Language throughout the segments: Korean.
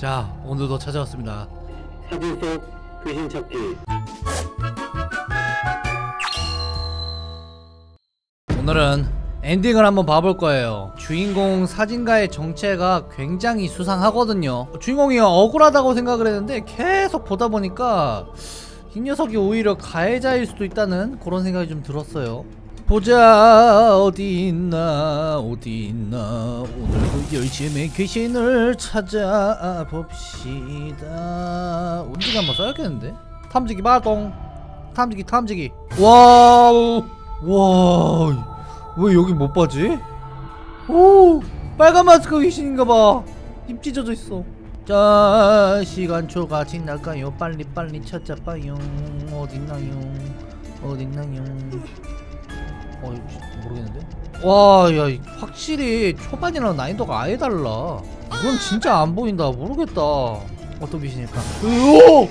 자 오늘도 찾아왔습니다. 사진 속 귀신 찾기. 오늘은 엔딩을 한번 봐볼 거예요. 주인공 사진가의 정체가 굉장히 수상하거든요. 주인공이 억울하다고 생각을 했는데 계속 보다 보니까 이 녀석이 오히려 가해자일 수도 있다는 그런 생각이 좀 들었어요 보자 어디 있나 어디 있나. 오늘도 열심히 귀신을 찾아봅시다. 움직이 한번 써야겠는데? 탐지기 발동. 탐지기 탐지기. 와우. 와 왜 여기 못 봐지? 오 빨간 마스크 귀신인가봐. 입 찢어져 있어. 자 시간 초가 지날까요? 빨리 빨리 찾아봐요. 어딨나요? 어딨나요 어 모르겠는데? 와 야 확실히 초반이랑 난이도가 아예 달라. 이건 진짜 안 보인다. 모르겠다. 어떤 귀신일까? 으오!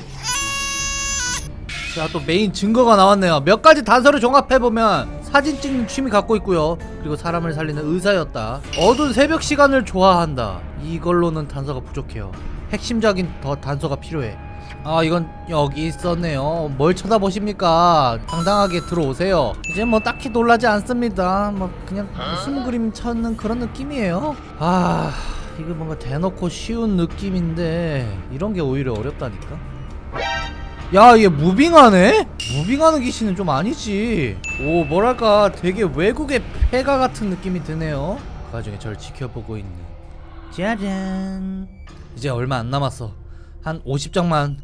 자또 메인 증거가 나왔네요. 몇 가지 단서를 종합해보면 사진 찍는 취미 갖고 있고요. 그리고 사람을 살리는 의사였다. 어두운 새벽 시간을 좋아한다. 이걸로는 단서가 부족해요. 핵심적인 더 단서가 필요해 아 이건 여기 있었네요. 뭘 쳐다보십니까? 당당하게 들어오세요. 이제 뭐 딱히 놀라지 않습니다. 뭐 그냥 무슨 그림 찾는 그런 느낌이에요. 아 이거 뭔가 대놓고 쉬운 느낌인데 이런 게 오히려 어렵다니까? 야 얘 무빙하네? 무빙하는 귀신은 좀 아니지. 오 뭐랄까. 되게 외국의 폐가 같은 느낌이 드네요. 그 와중에 절 지켜보고 있는. 짜잔. 이제 얼마 안 남았어 한 50장만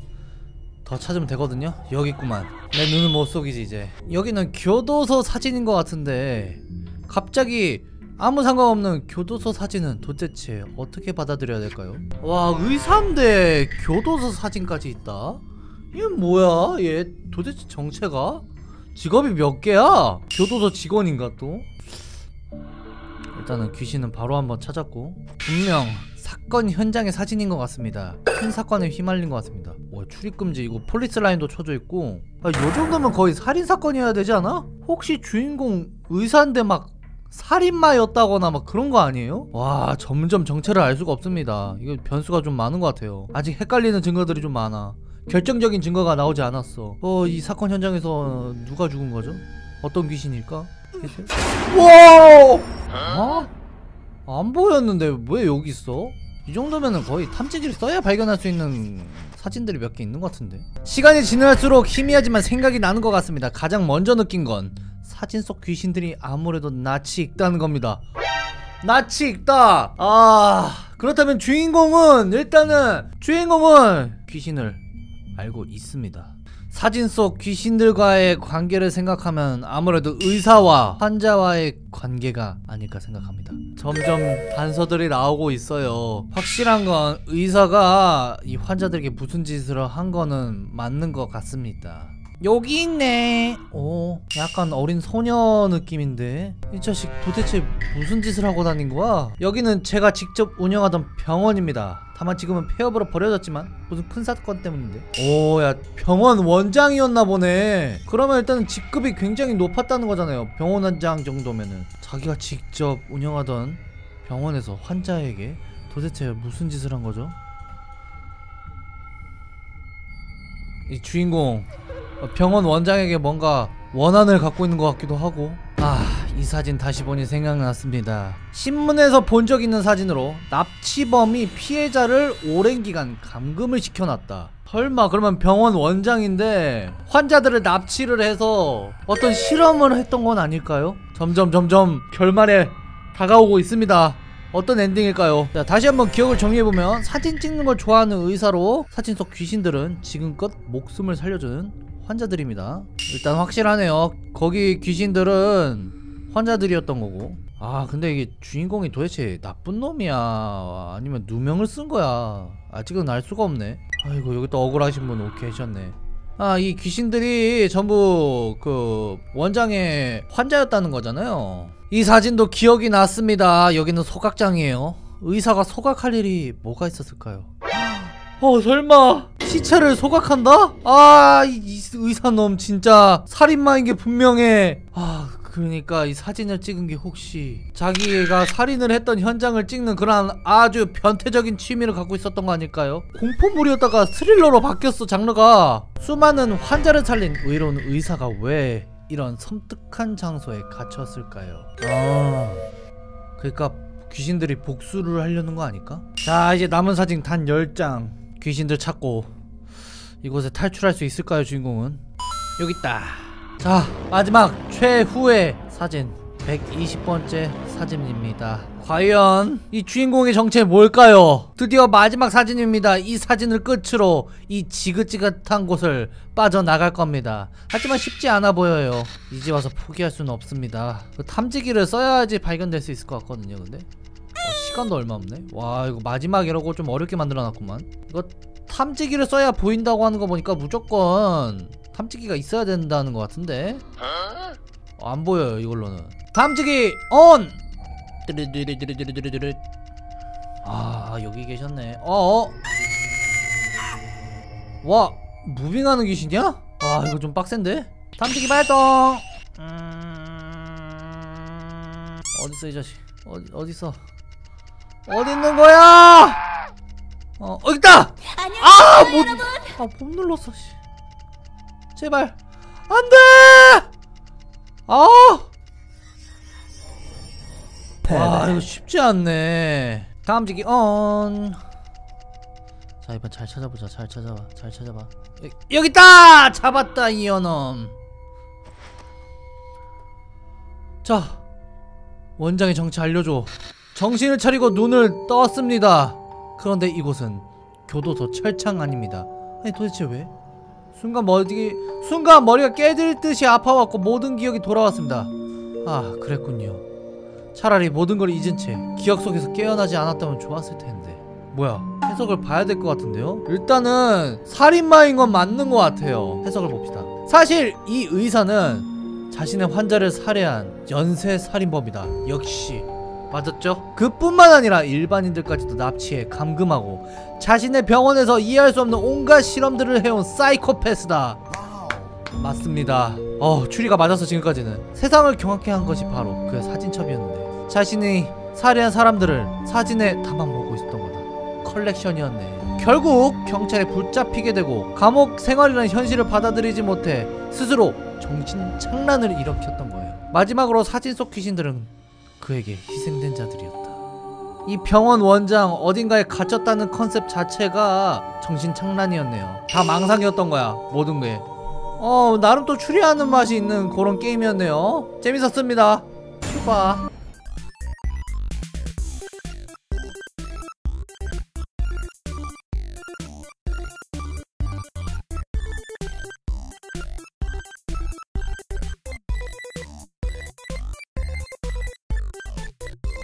더 찾으면 되거든요 여기 있구만 내 눈은 못 속이지 이제 여기는 교도소 사진인 것 같은데 갑자기 아무 상관없는 교도소 사진은 도대체 어떻게 받아들여야 될까요? 와 의사인데 교도소 사진까지 있다? 이건 뭐야 얘 도대체 정체가? 직업이 몇 개야? 교도소 직원인가 또? 일단은 귀신은 바로 한번 찾았고 분명 사건 현장의 사진인 것 같습니다 큰 사건에 휘말린 것 같습니다 와 출입금지 이거 폴리스 라인도 쳐져 있고 아, 요 정도면 거의 살인사건이어야 되지 않아? 혹시 주인공 의사인데 막 살인마였다거나 막 그런 거 아니에요? 와 점점 정체를 알 수가 없습니다 이거 변수가 좀 많은 것 같아요 아직 헷갈리는 증거들이 좀 많아 결정적인 증거가 나오지 않았어 어 이 사건 현장에서 누가 죽은 거죠? 어떤 귀신일까? 와! 어? 안 보였는데 왜 여기 있어? 이 정도면은 거의 탐지기를 써야 발견할 수 있는 사진들이 몇 개 있는 것 같은데? 시간이 지날수록 희미하지만 생각이 나는 것 같습니다. 가장 먼저 느낀 건 사진 속 귀신들이 아무래도 낯이 익다는 겁니다. 낯이 익다! 아 그렇다면 주인공은 일단은 주인공은 귀신을 알고 있습니다 사진 속 귀신들과의 관계를 생각하면 아무래도 의사와 환자와의 관계가 아닐까 생각합니다. 점점 단서들이 나오고 있어요. 확실한 건 의사가 이 환자들에게 무슨 짓을 한 거는 맞는 것 같습니다. 여기 있네. 오, 약간 어린 소녀 느낌인데 이 자식 도대체 무슨 짓을 하고 다닌 거야? 여기는 제가 직접 운영하던 병원입니다. 다만 지금은 폐업으로 버려졌지만 무슨 큰 사건 때문인데. 오, 야 병원 원장이었나 보네. 그러면 일단은 직급이 굉장히 높았다는 거잖아요. 병원 원장 정도면은 자기가 직접 운영하던 병원에서 환자에게 도대체 무슨 짓을 한 거죠? 이 주인공 어, 병원 원장에게 뭔가 원한을 갖고 있는 것 같기도 하고 아 이 사진 다시 보니 생각났습니다 신문에서 본 적 있는 사진으로 납치범이 피해자를 오랜 기간 감금을 시켜놨다 설마 그러면 병원 원장인데 환자들을 납치를 해서 어떤 실험을 했던 건 아닐까요? 점점 점점 결말에 다가오고 있습니다 어떤 엔딩일까요? 자, 다시 한번 기억을 정리해보면 사진 찍는 걸 좋아하는 의사로 사진 속 귀신들은 지금껏 목숨을 살려주는 환자들입니다. 일단 확실하네요. 거기 귀신들은 환자들이었던 거고. 아 근데 이게 주인공이 도대체 나쁜 놈이야? 아니면 누명을 쓴 거야? 아직은 알 수가 없네. 아이고 여기 또 억울하신 분 오케이 하셨네. 아 이 귀신들이 전부 그 원장의 환자였다는 거잖아요. 이 사진도 기억이 났습니다. 여기는 소각장이에요. 의사가 소각할 일이 뭐가 있었을까요 어 설마 시체를 소각한다? 아이 이 의사놈 진짜 살인마인 게 분명해 아 그러니까 이 사진을 찍은 게 혹시 자기가 살인을 했던 현장을 찍는 그런 아주 변태적인 취미를 갖고 있었던 거 아닐까요? 공포물이었다가 스릴러로 바뀌었어 장르가 수많은 환자를 살린 의로운 의사가 왜 이런 섬뜩한 장소에 갇혔을까요? 아 그러니까 귀신들이 복수를 하려는 거 아닐까? 자 이제 남은 사진 단 10장 귀신들 찾고 이곳에 탈출할 수 있을까요 주인공은? 여기 있다. 자 마지막 최후의 사진. 120번째 사진입니다. 과연 이 주인공의 정체 뭘까요? 드디어 마지막 사진입니다. 이 사진을 끝으로 이 지긋지긋한 곳을 빠져나갈 겁니다. 하지만 쉽지 않아 보여요. 이제 와서 포기할 수는 없습니다. 그 탐지기를 써야지 발견될 수 있을 것 같거든요 근데. 어, 시간도 얼마 없네. 와 이거 마지막이라고 좀 어렵게 만들어놨구만. 이거 탐지기를 써야 보인다고 하는 거 보니까 무조건 탐지기가 있어야 된다는 것 같은데? 어, 안 보여요 이걸로는. 탐지기 ON! 아 여기 계셨네. 어어. 와 무빙하는 귀신이야? 아 이거 좀 빡센데? 탐지기 발동! 음, 어딨어 이 자식? 어, 어딨어? 어디 있는 거야 어 여기 있다 아! 못, 아, 못 눌렀어, 씨. 제발. 안 돼! 아! 와, 이거 쉽지 않네. 다음 지기 on. 자, 이번 잘 찾아보자. 잘 찾아봐. 잘 찾아봐. 여, 여기 있다! 잡았다, 이연엄. 자, 원장의 정체 알려줘. 정신을 차리고 눈을 떴습니다. 그런데 이곳은 교도소 철창 아닙니다. 아니 도대체 왜? 순간 머리 순간 머리가 깨질 듯이 아파왔고 모든 기억이 돌아왔습니다. 아 그랬군요. 차라리 모든 걸 잊은 채 기억 속에서 깨어나지 않았다면 좋았을 텐데. 뭐야 해석을 봐야 될 것 같은데요? 일단은 살인마인 건 맞는 것 같아요. 해석을 봅시다. 사실 이 의사는 자신의 환자를 살해한 연쇄 살인범이다. 역시 맞았죠? 그뿐만 아니라 일반인들까지도 납치해 감금하고 자신의 병원에서 이해할 수 없는 온갖 실험들을 해온 사이코패스다. 맞습니다. 어, 추리가 맞아서 지금까지는 세상을 경악해 한 것이 바로 그의 사진첩이었는데 자신이 살해한 사람들을 사진에 담아보고 있었던 거다. 컬렉션이었네. 결국 경찰에 붙잡히게 되고 감옥 생활이라는 현실을 받아들이지 못해 스스로 정신 착란을 일으켰던 거예요. 마지막으로 사진 속 귀신들은 그에게 희생된 자들이었다. 이 병원 원장 어딘가에 갇혔다는 컨셉 자체가 정신착란이었네요. 다 망상이었던 거야 모든 게. 어 나름 또 추리하는 맛이 있는 그런 게임이었네요. 재밌었습니다. 슈바.